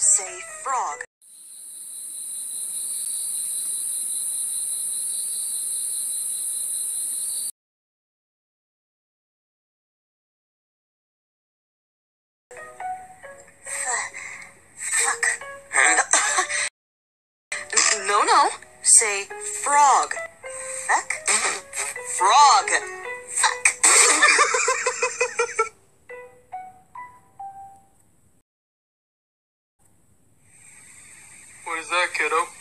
Say frog. No, no. Say frog. Fuck. that, kiddo?